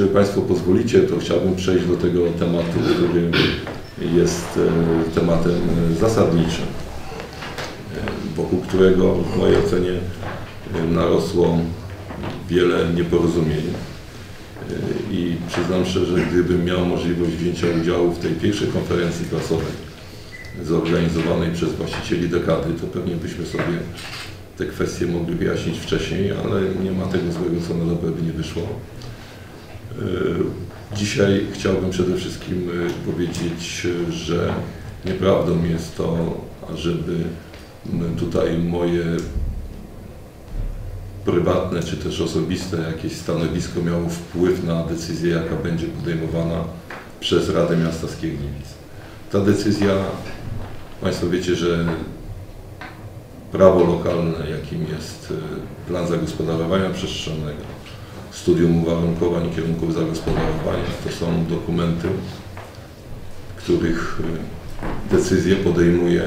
jeżeli Państwo pozwolicie, to chciałbym przejść do tego tematu, który jest e, tematem e, zasadniczym, e, wokół którego w mojej ocenie narosło wiele nieporozumień. I przyznam szczerze, gdybym miał możliwość wzięcia udziału w tej pierwszej konferencji prasowej zorganizowanej przez właścicieli dekady, to pewnie byśmy sobie te kwestie mogli wyjaśnić wcześniej, ale nie ma tego złego, co na dobre by nie wyszło. E, dzisiaj chciałbym przede wszystkim e, powiedzieć, że nieprawdą jest to, żeby tutaj moje prywatne czy też osobiste jakieś stanowisko miało wpływ na decyzję, jaka będzie podejmowana przez Radę Miasta Skierniewic. Ta decyzja, Państwo wiecie, że prawo lokalne, jakim jest e, plan zagospodarowania przestrzennego, studium uwarunkowań to są dokumenty, których e, decyzję podejmuje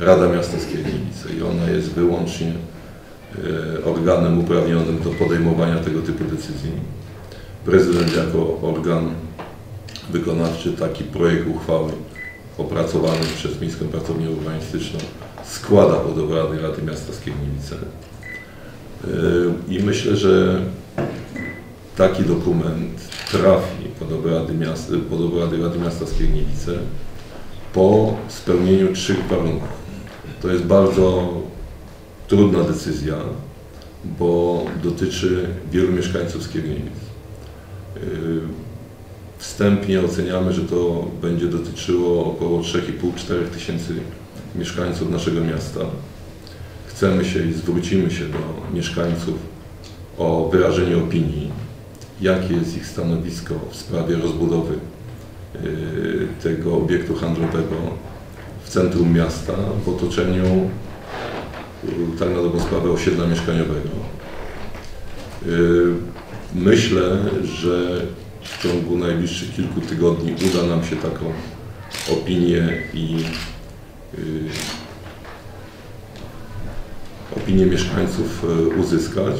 Rada Miasta Skierniewice i ona jest wyłącznie e, organem uprawnionym do podejmowania tego typu decyzji. Prezydent jako organ wykonawczy taki projekt uchwały opracowany przez Miejską Pracownię Urbanistyczną składa pod obrady Rady Miasta Skierniewice. I myślę, że taki dokument trafi pod obrady, miasta, pod obrady Rady Miasta Skierniewice po spełnieniu trzech warunków. To jest bardzo trudna decyzja, bo dotyczy wielu mieszkańców Skierniewic. Wstępnie oceniamy, że to będzie dotyczyło około 3,5-4 tysięcy mieszkańców naszego miasta. Chcemy się i zwrócimy się do mieszkańców o wyrażenie opinii, jakie jest ich stanowisko w sprawie rozbudowy y, tego obiektu handlowego w centrum miasta, w otoczeniu y, tak na dobrą sprawę osiedla mieszkaniowego. Y, myślę, że w ciągu najbliższych kilku tygodni uda nam się taką opinię i opinię mieszkańców uzyskać.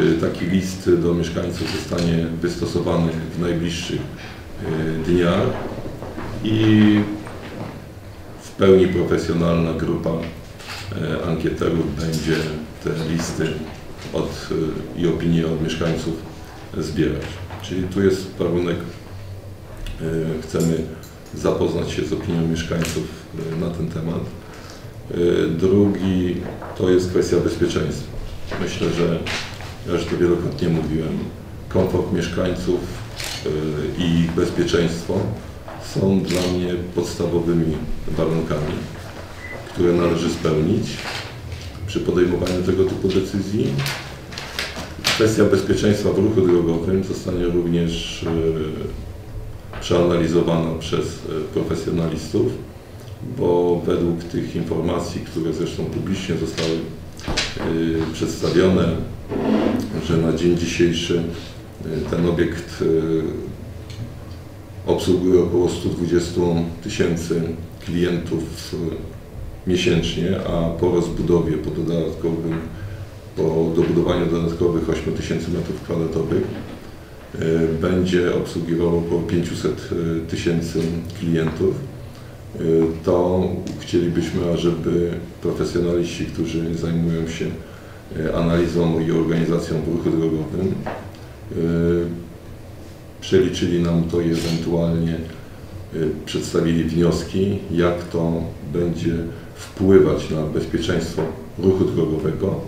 Y, taki list do mieszkańców zostanie wystosowany w najbliższych dniach i w pełni profesjonalna grupa ankieterów będzie te listy od, i opinie od mieszkańców zbierać. Czyli tu jest warunek, chcemy zapoznać się z opinią mieszkańców na ten temat. Drugi to jest kwestia bezpieczeństwa. Myślę, że ja już to wielokrotnie mówiłem, komfort mieszkańców i ich bezpieczeństwo są dla mnie podstawowymi warunkami, które należy spełnić przy podejmowaniu tego typu decyzji. Kwestia bezpieczeństwa w ruchu drogowym zostanie również e, przeanalizowana przez e, profesjonalistów, bo według tych informacji, które zresztą publicznie zostały przedstawione, że na dzień dzisiejszy ten obiekt obsługuje około 120 tysięcy klientów miesięcznie, a po rozbudowie, po dodatkowym po dobudowaniu dodatkowych 8 tysięcy metrów kwadratowych będzie obsługiwało około 500 e, tysięcy klientów, to chcielibyśmy, żeby profesjonaliści, którzy zajmują się analizą i organizacją w ruchu drogowym, przeliczyli nam to i ewentualnie przedstawili wnioski, jak to będzie wpływać na bezpieczeństwo ruchu drogowego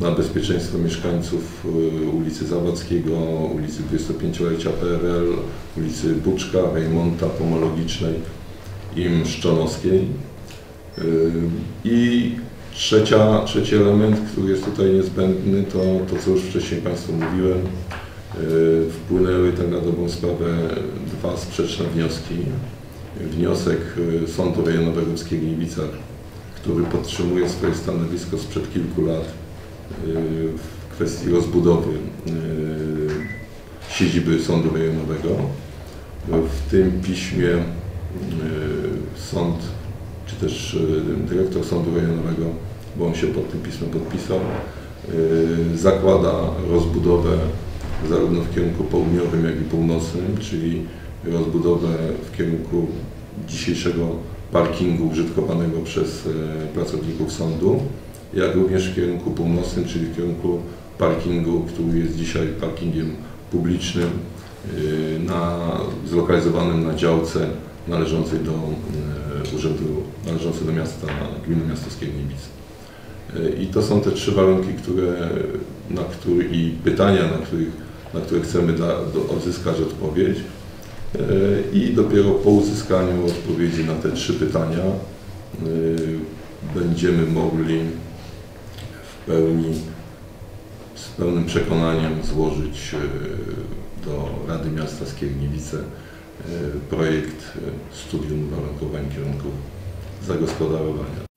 na bezpieczeństwo mieszkańców ulicy Zawadzkiego, ulicy 25-lecia PRL, ulicy Buczka, Rejmonta, Pomologicznej i Mszczonowskiej. I trzecia, trzeci element, który jest tutaj niezbędny, to to, co już wcześniej Państwu mówiłem. Y, wpłynęły tak na dobrą sprawę dwa sprzeczne wnioski. Wniosek Sądu Rejonowego w Skierniewicach, który podtrzymuje swoje stanowisko sprzed kilku lat w kwestii rozbudowy siedziby Sądu Rejonowego. W tym piśmie sąd, czy też e, dyrektor Sądu Rejonowego, bo on się pod tym pismem podpisał, zakłada rozbudowę zarówno w kierunku południowym, jak i północnym, czyli rozbudowę w kierunku dzisiejszego parkingu użytkowanego przez e, pracowników sądu, jak również w kierunku północnym, czyli w kierunku parkingu, który jest dzisiaj parkingiem publicznym, y, na, zlokalizowanym na działce należącej do y, urzędu, należącej do miasta, gminy miasta Skierniewice. Y, I to są te trzy warunki, które, na które, i pytania, na, których, na które chcemy da, do, odzyskać odpowiedź. Y, I dopiero po uzyskaniu odpowiedzi na te trzy pytania y, będziemy mogli w pełni, z pełnym przekonaniem złożyć do Rady Miasta Skierniewice projekt y, studium uwarunkowań kierunków zagospodarowania.